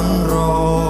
yang